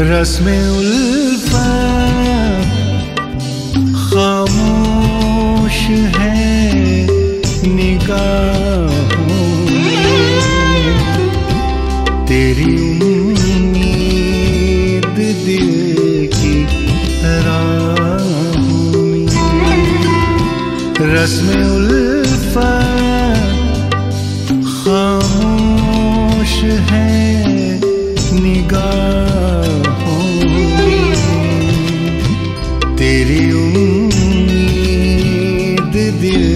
रस्म उल्फा खामोश है निगाहों। तेरी उम्मीद दिल की रस्म उल्फा तेरी उम्मीद दिल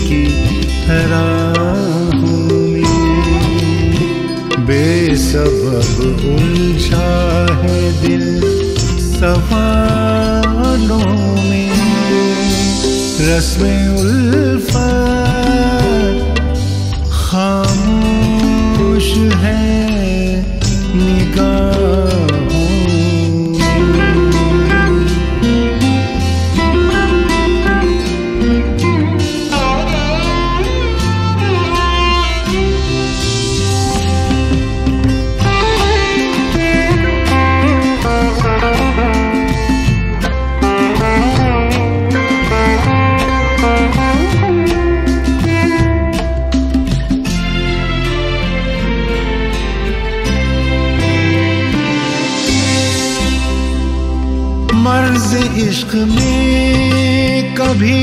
की राहों में बेसबब उलझा है दिल सवालों में। रस्म उल्फा मर्ज इश्क में कभी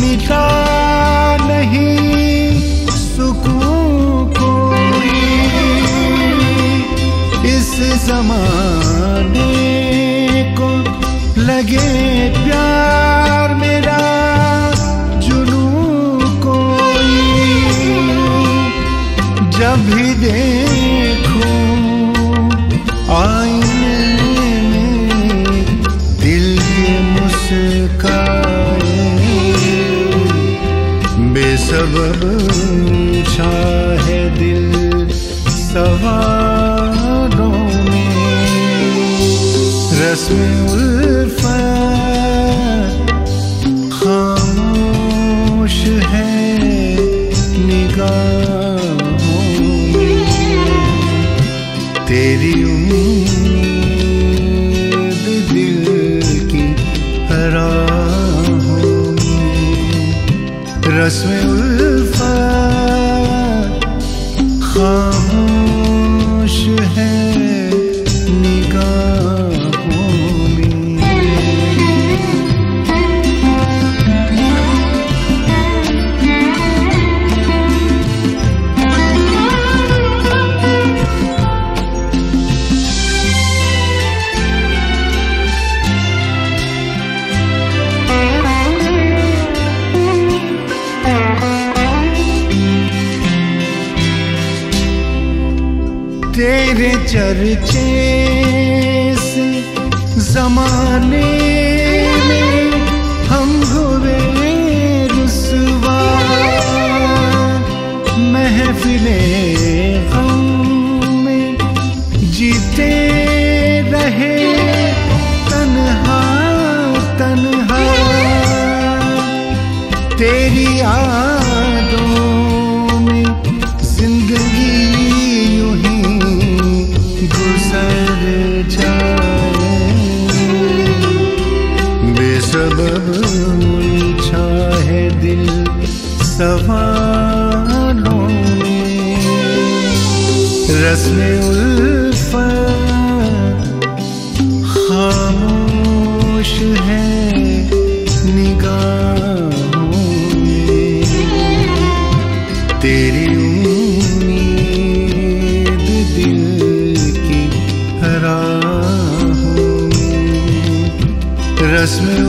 मिटा नहीं। सुकून कोई इस जमाने को लगे प्यार मेरा। बेसबब छा है दिल सवारों में। रस्म उल्फा खामोश तेरे चर्चे से जमाने हम महफिले जीते रहे तेरी यादों सवालों रस्म उल्फा खामोश है निगाहों तेरी उम्मीद दिल की राहों में। रस्म